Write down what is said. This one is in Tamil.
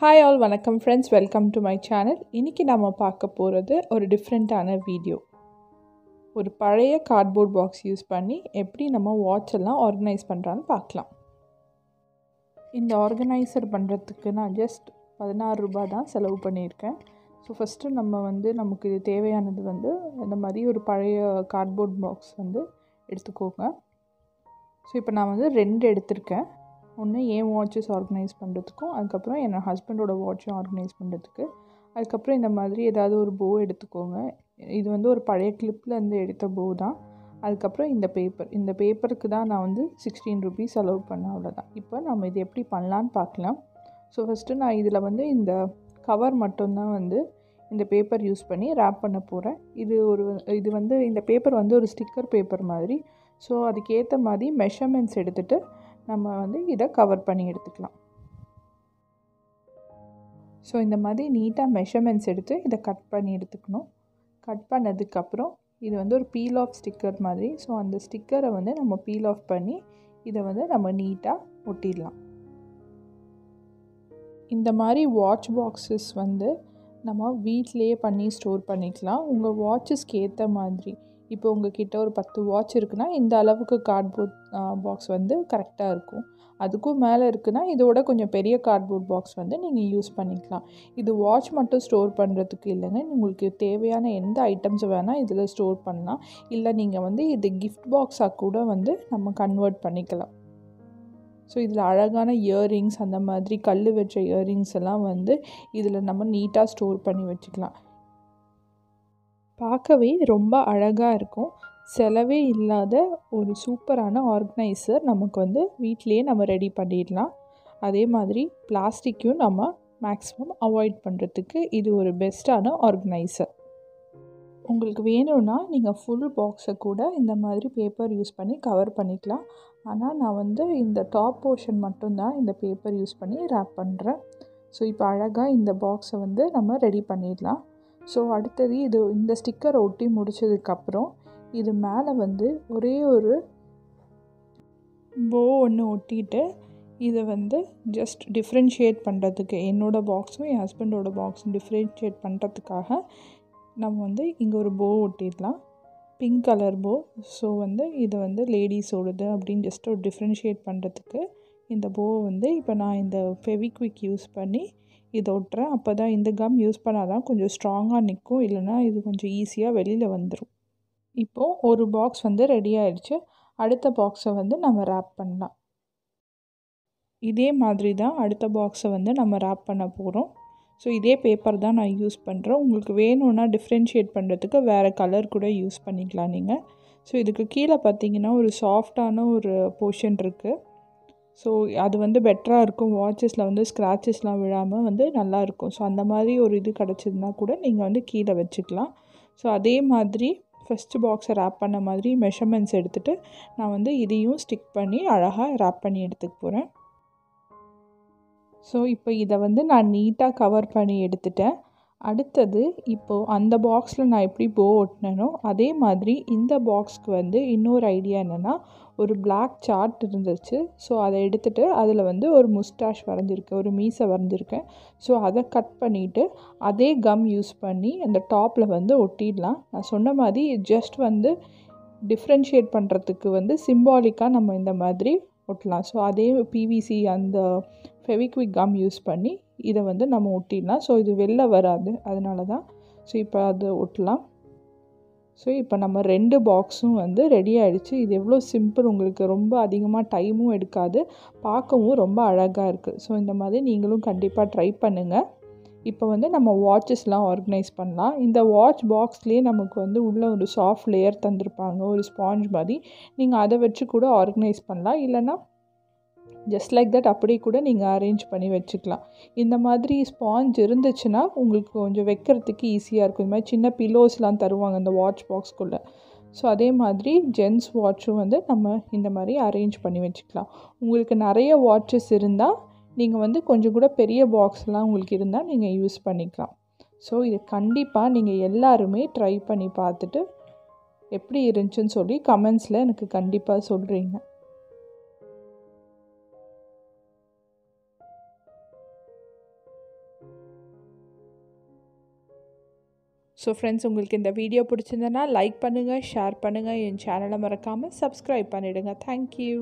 ஹாய் ஆல் வணக்கம் friends welcome to my channel இன்றைக்கி நம்ம பார்க்க போகிறது ஒரு டிஃப்ரெண்ட்டான வீடியோ ஒரு பழைய கார்ட்போர்ட் பாக்ஸ் யூஸ் பண்ணி எப்படி நம்ம வாட்ச் எல்லாம் ஆர்கனைஸ் பண்ணுறான்னு பார்க்கலாம். இந்த ஆர்கனைசர் பண்ணுறதுக்கு நான் ஜஸ்ட் பதினாறு ரூபாய் தான் செலவு பண்ணியிருக்கேன். ஸோ ஃபஸ்ட்டு நம்ம வந்து நமக்கு இது தேவையானது வந்து இந்த மாதிரி ஒரு பழைய கார்ட்போர்ட் பாக்ஸ் வந்து எடுத்துக்கோங்க. ஸோ இப்போ நான் வந்து ரெண்டு எடுத்திருக்கேன். ஒன்று என் வாட்சஸ் ஆர்கனைஸ் பண்ணுறதுக்கும் அதுக்கப்புறம் என்னோடய ஹஸ்பண்டோட வாட்சும் ஆர்கனைஸ் பண்ணுறதுக்கு அதுக்கப்புறம் இந்த மாதிரி ஏதாவது ஒரு போ எடுத்துக்கோங்க. இது வந்து ஒரு பழைய கிளிப்லேருந்து எடுத்த போ தான். அதுக்கப்புறம் இந்த பேப்பர் இந்த பேப்பருக்கு தான் நான் வந்து சிக்ஸ்டீன் ருபீஸ் செலவு பண்ணேன் அவ்வளோதான் இப்போ நம்ம இது எப்படி பண்ணலான்னு பார்க்கலாம். ஸோ ஃபஸ்ட்டு நான் இதில் வந்து இந்த கவர் மட்டும்தான் வந்து இந்த பேப்பர் யூஸ் பண்ணி ரேப் பண்ண போகிறேன் இது ஒரு இது வந்து இந்த பேப்பர் வந்து ஒரு ஸ்டிக்கர் பேப்பர் மாதிரி. ஸோ அதுக்கேற்ற மாதிரி மெஷர்மெண்ட்ஸ் எடுத்துகிட்டு நம்ம வந்து இதை கவர் பண்ணி எடுத்துக்கலாம். ஸோ இந்த மாதிரி நீட்டாக மெஷர்மெண்ட்ஸ் எடுத்து இதை கட் பண்ணி எடுத்துக்கணும். கட் பண்ணதுக்கப்புறம் இது வந்து ஒரு பீல் ஆஃப் ஸ்டிக்கர் மாதிரி. ஸோ அந்த ஸ்டிக்கரை வந்து நம்ம பீல் ஆஃப் பண்ணி இதை வந்து நம்ம நீட்டாக ஒட்டிடலாம். இந்த மாதிரி வாட்ச் பாக்ஸஸ் வந்து நம்ம வீட்டிலையே பண்ணி ஸ்டோர் பண்ணிக்கலாம். உங்கள் வாட்சஸ்க்கு ஏற்ற மாதிரி இப்போ உங்ககிட்ட ஒரு பத்து வாட்ச் இருக்குன்னா இந்த அளவுக்கு கார்ட்போர்ட் பாக்ஸ் வந்து கரெக்டாக இருக்கும். அதுக்கும் மேலே இருக்குன்னா இதோட கொஞ்சம் பெரிய கார்ட்போர்ட் பாக்ஸ் வந்து நீங்கள் யூஸ் பண்ணிக்கலாம். இது வாட்ச் மட்டும் ஸ்டோர் பண்ணுறதுக்கு இல்லைங்க. உங்களுக்கு தேவையான எந்த ஐட்டம்ஸ் வேணால் இதில் ஸ்டோர் பண்ணலாம். இல்லை நீங்கள் வந்து இது கிஃப்ட் பாக்ஸாக கூட வந்து நம்ம கன்வெர்ட் பண்ணிக்கலாம். ஸோ இதில் அழகான இயரிங்ஸ் அந்த மாதிரி கல் வச்ச இயரிங்ஸ் எல்லாம் வந்து இதில் நம்ம நீட்டாக ஸ்டோர் பண்ணி வச்சுக்கலாம். பார்க்கவே ரொம்ப அழகாக இருக்கும். செலவே இல்லாத ஒரு சூப்பரான ஆர்கனைசர் நமக்கு வந்து வீட்டிலையே நம்ம ரெடி பண்ணிடலாம். அதே மாதிரி பிளாஸ்டிக்கையும் நம்ம மேக்ஸிமம் அவாய்ட் பண்ணுறதுக்கு இது ஒரு பெஸ்ட்டான ஆர்கனைசர். உங்களுக்கு வேணும்னா நீங்கள் ஃபுல் பாக்ஸை கூட இந்த மாதிரி பேப்பர் யூஸ் பண்ணி கவர் பண்ணிக்கலாம். ஆனால் நான் வந்து இந்த டாப் போர்ஷன் மட்டும்தான் இந்த பேப்பர் யூஸ் பண்ணி ரேப் பண்ணுறேன் ஸோ இப்போ அழகாக இந்த பாக்ஸை வந்து நம்ம ரெடி பண்ணிடலாம். ஸோ அடுத்தது இது இந்த ஸ்டிக்கரை ஒட்டி முடித்ததுக்கப்புறம் இது மேலே வந்து ஒரே ஒரு போ ஒன்று ஒட்டிட்டு இதை வந்து ஜஸ்ட் டிஃப்ரென்ஷியேட் பண்ணுறதுக்கு என்னோடய பாக்ஸும் என் ஹஸ்பண்டோட பாக்ஸும் டிஃப்ரென்ஷியேட் பண்ணுறதுக்காக நம்ம வந்து இங்கே ஒரு போ ஒட்டிடலாம். பிங்க் கலர் போ ஸோ வந்து இது வந்து லேடிஸோடது அப்படின்னு ஜஸ்ட் ஒரு டிஃப்ரென்ஷியேட் பண்ணுறதுக்கு இந்த போவை வந்து இப்போ நான் இந்த ஃபெவிக்விக் யூஸ் பண்ணி இதை ஒட்டுறேன். அப்போ தான் இந்த கம் யூஸ் பண்ணால் தான் கொஞ்சம் ஸ்ட்ராங்காக நிற்கும் இல்லைனா இது கொஞ்சம் ஈஸியாக வெளியில் வந்துடும் இப்போது ஒரு பாக்ஸ் வந்து ரெடி ஆயிடுச்சு. அடுத்த பாக்ஸை வந்து நம்ம ரேப் பண்ணலாம். இதே மாதிரி தான் அடுத்த பாக்ஸை வந்து நம்ம ரேப் பண்ண போகிறோம் ஸோ இதே பேப்பர் தான் நான் யூஸ் பண்ணுறேன் உங்களுக்கு வேணும்னா டிஃப்ரென்ஷியேட் பண்ணுறதுக்கு வேறு கலர் கூட யூஸ் பண்ணிக்கலாம் நீங்கள் ஸோ இதுக்கு கீழே பார்த்தீங்கன்னா ஒரு சாஃப்டான ஒரு போர்ஷன் இருக்குது ஸோ அது வந்து பெட்டராக இருக்கும். வாட்சஸில் வந்து ஸ்க்ராச்சஸ்லாம் விழாமல் வந்து நல்லாயிருக்கும் ஸோ அந்த மாதிரி ஒரு இது கிடச்சிதுன்னா கூட நீங்கள் வந்து கீழே வச்சுக்கலாம். ஸோ அதே மாதிரி ஃபஸ்ட்டு பாக்ஸை ரேப் பண்ண மாதிரி மெஷர்மெண்ட்ஸ் எடுத்துகிட்டு நான் வந்து இதையும் ஸ்டிக் பண்ணி அழகாக ரேப் பண்ணி எடுத்துக்க போகிறேன் ஸோ இப்போ இதை வந்து நான் நீட்டாக கவர் பண்ணி எடுத்துட்டேன். அடுத்தது இப்போது அந்த பாக்ஸில் நான் எப்படி போ ஒட்டினேனோ அதே மாதிரி இந்த பாக்ஸ்க்கு வந்து இன்னொரு ஐடியா என்னென்னா ஒரு பிளாக் சார்ட் இருந்துச்சு. ஸோ அதை எடுத்துகிட்டு அதில் வந்து ஒரு முஸ்டாஷ் வரைஞ்சிருக்கேன் ஒரு மீசை வரைஞ்சிருக்கேன். ஸோ அதை கட் பண்ணிவிட்டு அதே கம் யூஸ் பண்ணி அந்த டாப்பில் வந்து ஒட்டிடலாம். நான் சொன்ன மாதிரி ஜஸ்ட் வந்து டிஃப்ரென்ஷியேட் பண்ணுறதுக்கு வந்து சிம்பாலிக்காக நம்ம இந்த மாதிரி ஒட்டலாம். ஸோ அதே பிவிசி அந்த ஃபெவிக்விக் கம் யூஸ் பண்ணி இதை வந்து நம்ம ஒட்டிடலாம். ஸோ இது வெளில வராது. அதனால தான் ஸோ இப்போ அது ஒட்டலாம். ஸோ இப்போ நம்ம ரெண்டு பாக்ஸும் வந்து ரெடி ஆகிடுச்சு இது எவ்வளோ சிம்பிள் உங்களுக்கு ரொம்ப அதிகமாக டைமும் எடுக்காது. பார்க்கவும் ரொம்ப அழகாக இருக்குது ஸோ இந்த மாதிரி நீங்களும் கண்டிப்பாக ட்ரை பண்ணுங்கள் இப்போ வந்து நம்ம வாட்சஸ்லாம் ஆர்கனைஸ் பண்ணலாம். இந்த வாட்ச் பாக்ஸ்லேயே நமக்கு வந்து உள்ளே ஒரு சாஃப்ட் லேயர் தந்திருப்பாங்க. ஒரு ஸ்பாஞ்ச் மாதிரி. நீங்கள் அதை வச்சு கூட ஆர்கனைஸ் பண்ணலாம். இல்லைன்னா ஜஸ்ட் லைக் தட் அப்படியே கூட நீங்கள் அரேஞ்ச் பண்ணி வச்சுக்கலாம். இந்த மாதிரி ஸ்பாஞ்ச் இருந்துச்சுன்னா உங்களுக்கு கொஞ்சம் வைக்கிறதுக்கு ஈஸியாக இருக்கும். இந்த மாதிரி சின்ன பில்லோஸ்லாம் தருவாங்க அந்த வாட்ச் பாக்ஸ்க்குள்ளே ஸோ அதே மாதிரி ஜென்ஸ் வாட்சும் வந்து நம்ம இந்த மாதிரி அரேஞ்ச் பண்ணி வச்சுக்கலாம். உங்களுக்கு நிறைய வாட்சஸ் இருந்தால் நீங்கள் வந்து கொஞ்சம் கூட பெரிய பாக்ஸ்லாம் உங்களுக்கு இருந்தால் நீங்கள் யூஸ் பண்ணிக்கலாம். ஸோ இது கண்டிப்பாக நீங்கள் எல்லாருமே ட்ரை பண்ணி பார்த்துட்டு எப்படி இருந்துச்சுன்னு சொல்லி கமெண்ட்ஸில் எனக்கு கண்டிப்பாக சொல்கிறீங்க ஸோ ஃப்ரெண்ட்ஸ் உங்களுக்கு இந்த வீடியோ பிடிச்சிருந்தனா லைக் பண்ணுங்கள் ஷேர் பண்ணுங்கள் என் சேனலை மறக்காமல் சப்ஸ்கிரைப் பண்ணிவிடுங்க தேங்க்யூ